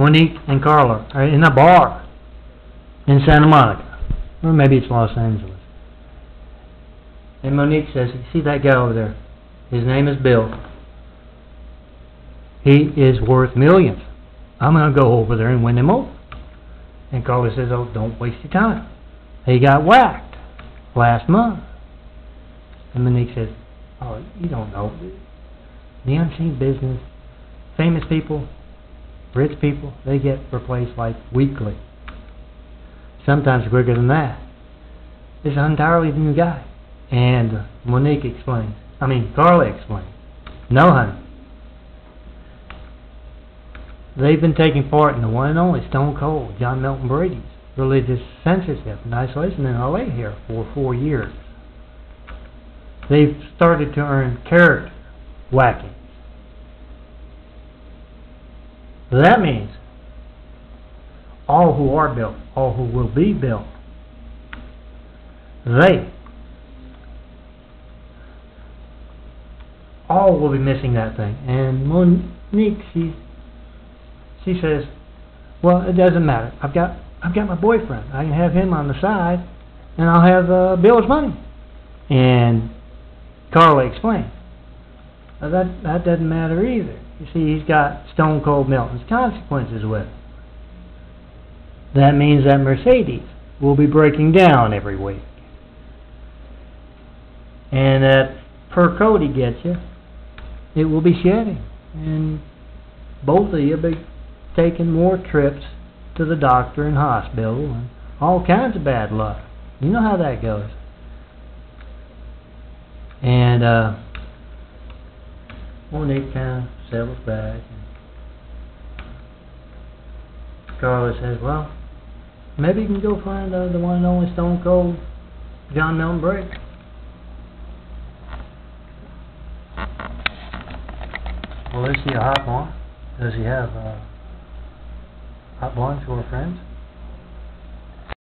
Monique and Carla are in a bar in Santa Monica, or maybe it's Los Angeles. And Monique says, "You see that guy over there? His name is Bill. He is worth millions. I'm gonna go over there and win him over." And Carla says, "Oh, don't waste your time. He got whacked last month." And Monique says, "Oh, you don't know. The unseen business, famous people, rich people, they get replaced like weekly. Sometimes quicker than that. It's an entirely new guy." And uh, Monique explains, I mean, Carla explains, "No, honey. They've been taking part in the one and only Stone Cold John Melton Brady's religious censorship and isolation in LA here for four years. They've started to earn character whacking. That means all who are built, all who will be built, they all will be missing that thing. And Monique, she she says, "Well, it doesn't matter. I've got I've got my boyfriend. I can have him on the side, and I'll have uh, Bill's money." And Carla explained, "Well, "That that doesn't matter either. You see, he's got Stone Cold Melton's consequences with him. That means that Mercedes will be breaking down every week, and that per Cody gets you, it will be shedding, and both of you will be taking more trips to the doctor and hospital and all kinds of bad luck. You know how that goes. And uh Monique kind of settles back Carla says, Well, maybe you can go find uh, the one and only Stone Cold John Melton Briggs. Well, is he a hot one? Does he have uh, hot blondes who are friends?